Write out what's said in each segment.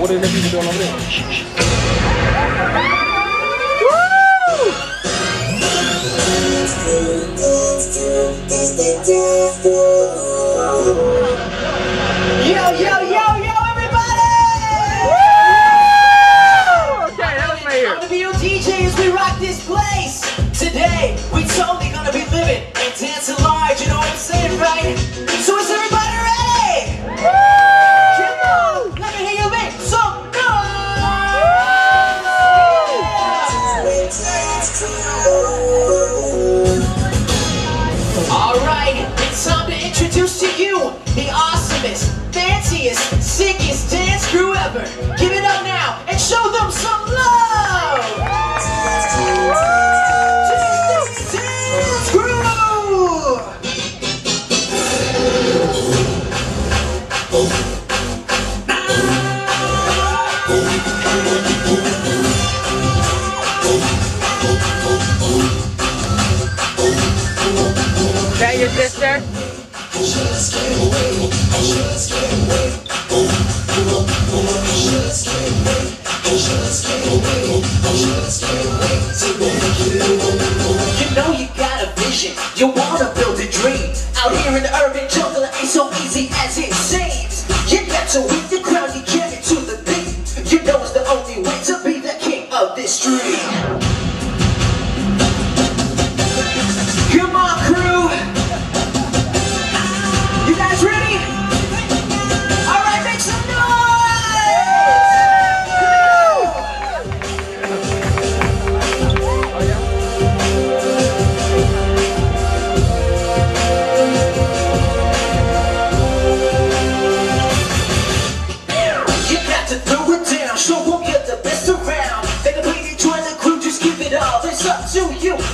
What are the people doing over there? Yo, yo, yo, yo, everybody! Okay, that was my ear. I'm the BO as we rock this place. Today, we totally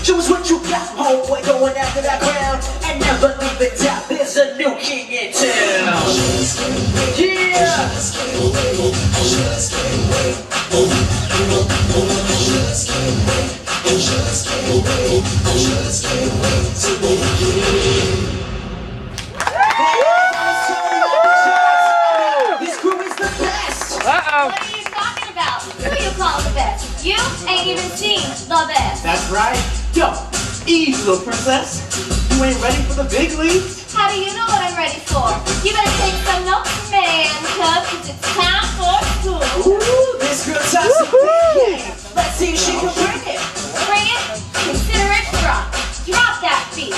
you. Show us what you got, homeboy, going after that crown. And never leave it out, there's a new king in town. Yeah! This crew is the best! Uh-oh. What are you talking about? Who you call the best? You ain't even seen the best. That's right. Yo, easy little princess. You ain't ready for the big leagues? How do you know what I'm ready for? You better take some notes, man, cuz it's time for school. Ooh, this girl talks some big game. Let's see if she can bring it. Bring it, consider it drop. Drop that beat.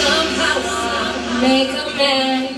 Somehow I make a man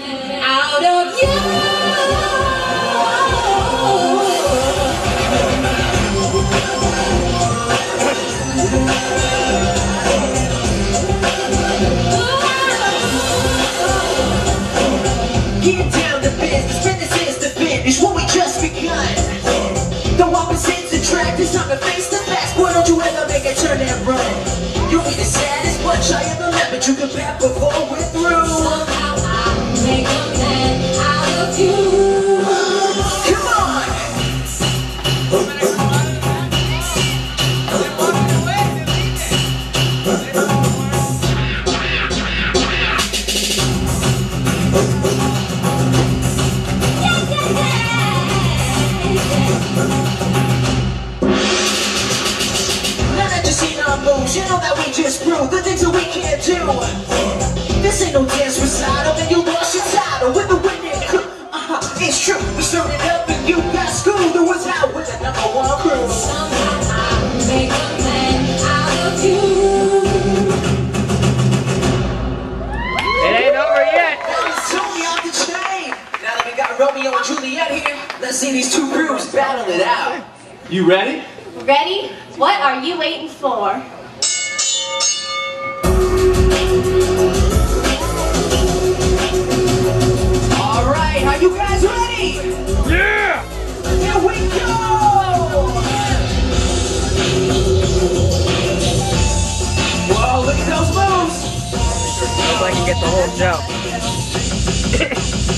you can bet before Romeo and Juliet here, let's see these two crews battle it out. You ready? Ready? What are you waiting for? All right, are you guys ready? Yeah! Here we go! Whoa, look at those moves! Hope I can get the whole jump.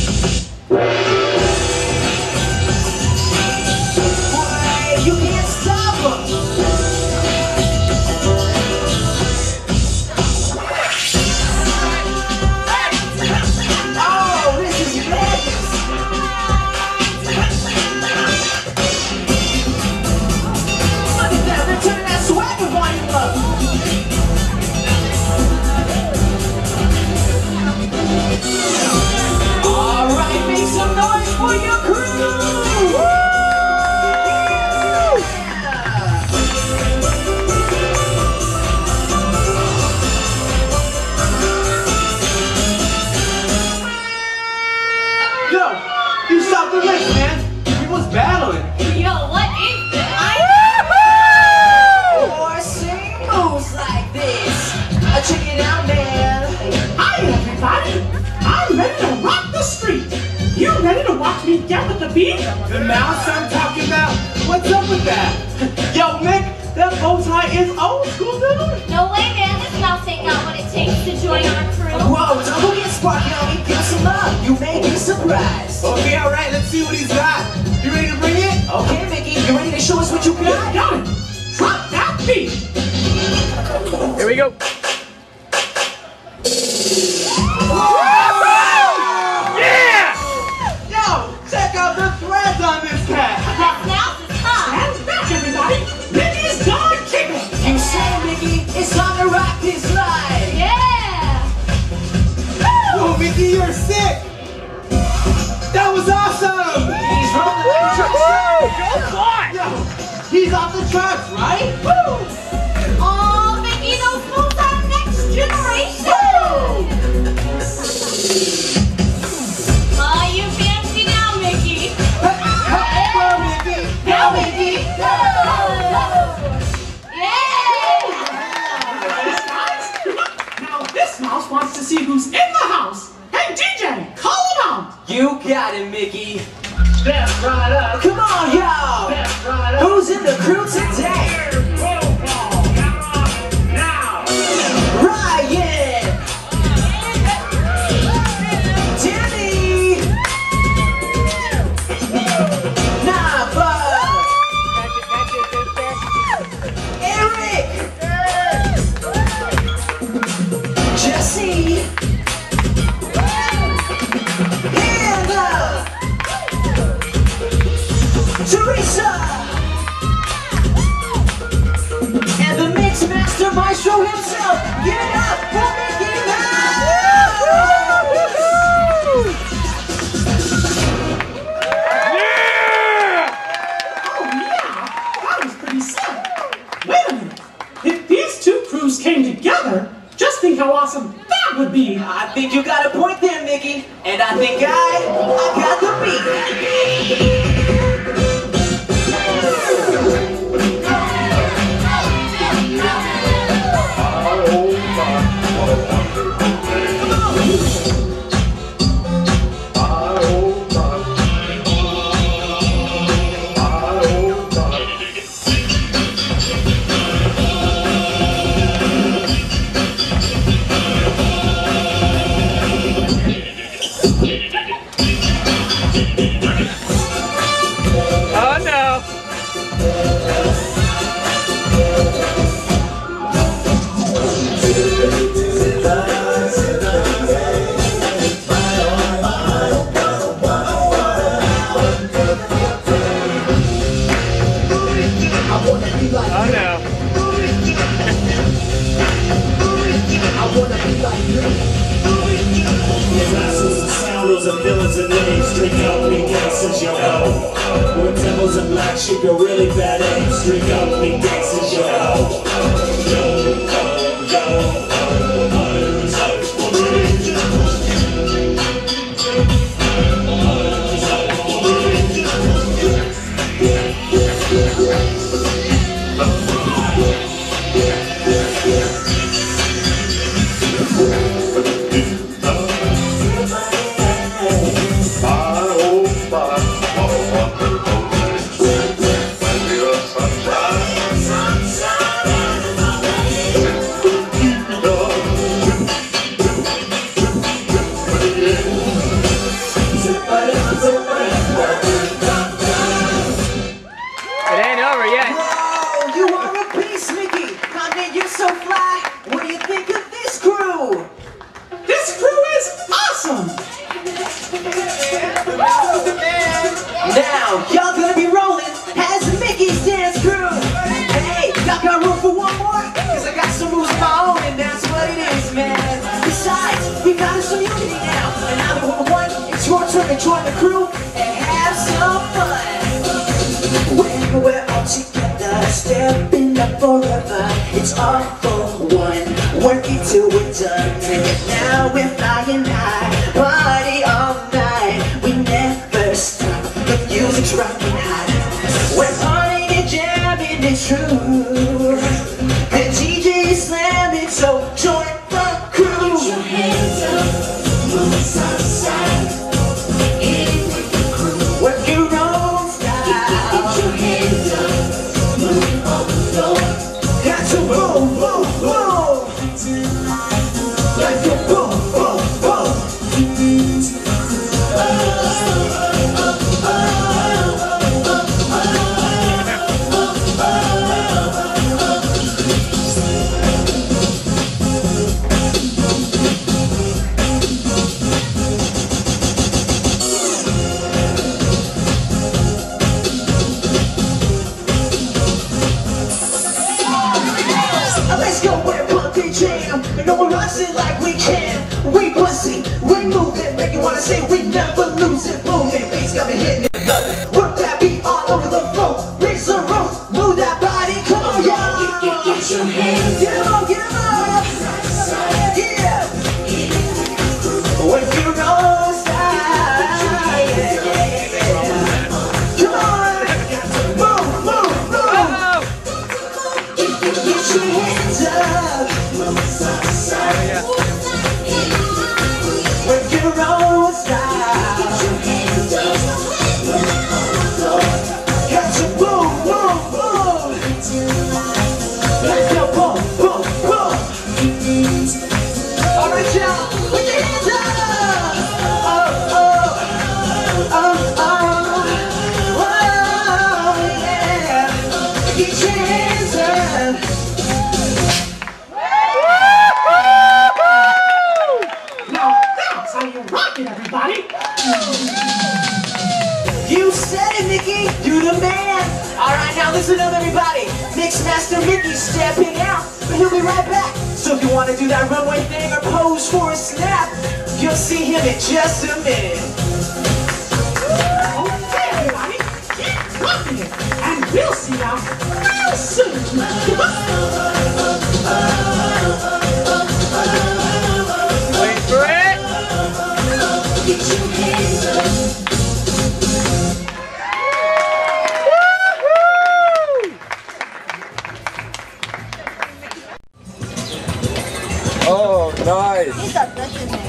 that bow tie is old school, dude. No way, man. This mouse ain't got what it takes to join our crew. Whoa, don't go get sparky on me. Give some love. You may be surprised. Okay, all right. Let's see what he's got. You ready to bring it? Okay, Mickey, you ready to show us what you You got? got it. Drop that beat. Here we go. Yeah! Yo, check out the threads on this cat. Charts, right? Woo! Teresa. And the mix master maestro himself. Give it up for Mickey Yeah! Oh, yeah. That was pretty sick. Wait a minute. If these two crews came together, just think how awesome that would be. I think you got a point there, Mickey. And I think I, I got the beat. And you're really bad aims Drink up, me dances, yo y'all gonna be rolling as Mickey's dance crew. Hey, y'all got room for one more? Cause I got some moves of my own, and that's what it is, man. Besides, we got some unity now. And now that we're one, it's your turn to join the crew and have some fun. When we're all together, stepping up forever, it's all for one. Work it till we're done. And now we're flying high, whoa, whoa. And no one runs it like we can. We pussy, we moving. Make you wanna say we never lose it. Booming, bass got me hitting it. Work that beat all over the floor. Raise the roof, move that body Come on, y'all. Get, get, get your hands Get listen up, everybody. Mixmaster Mickey stepping out, but he'll be right back. So if you want to do that runway thing or pose for a snap, you'll see him in just a minute. Okay, everybody, keep rocking it, and we'll see ya real soon. Wait for it. Nice. No, but I didn't.